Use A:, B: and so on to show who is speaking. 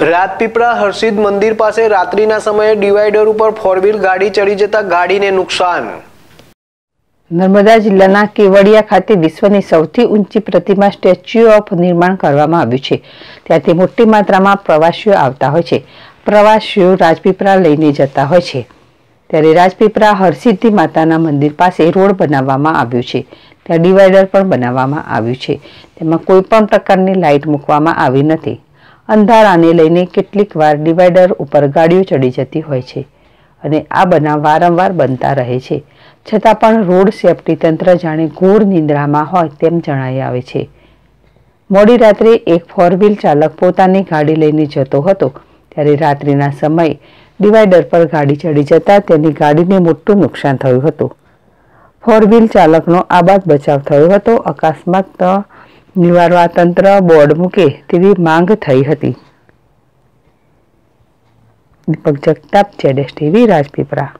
A: રાજપીપળા હર્ષિદ મંદિર પાસે રાત્રિના સમયે ડિવાઈડર ઉપર ફોર વ્હીલ ગાડી ચડી જતા ગાડીને નુકસાન.
B: નર્મદા જિલ્લાના કેવડિયા ખાતે વિશ્વની સૌથી ઊંચી પ્રતિમા સ્ટેચ્યુ ઓફ નિર્માણ કરવામાં આવ્યું છે. ત્યાંથી મોટી માત્રામાં પ્રવાસીઓ આવતા હોય છે. પ્રવાસીઓ રાજપીપળા લઈને જતા હોય છે. ત્યારે રાજપીપળા હરસિદ્ધિ માતાના મંદિર પાસે રોડ બનાવવામાં આવ્યું છે. ત્યાં ડિવાઈડર પણ બનાવવામાં આવ્યું છે. તેમાં કોઈ પણ પ્રકારની લાઇટ મૂકવામાં આવી નથી. અંધારાને લઈને કેટલીક વાર ડિવાઈડર ઉપર ગાડીઓ ચડી જતી હોય છે અને આ બનાવ વારંવાર બનતા રહે છે. છતાં પણ રોડ સેફટી તંત્ર જાણે ઘોર નિંદ્રામાં હોય તેમ જણાઈ આવે છે. મોડી રાત્રે એક ફોર વ્હીલ ચાલક પોતાની ગાડી લઈને જતો હતો. ત્યારે રાત્રિના સમયે ડિવાઈડર પર ગાડી ચડી જતા તેની ગાડીને મોટું નુકસાન થયું હતું. ફોર વ્હીલ ચાલકનો આબાદ બચાવ થયો હતો. અકસ્માત નિવારવા તંત્ર બોર્ડ મૂકે તેવી માંગ થઈ હતી. દીપક જગતાપ જેડેશ ટીવી રાજપીપળા.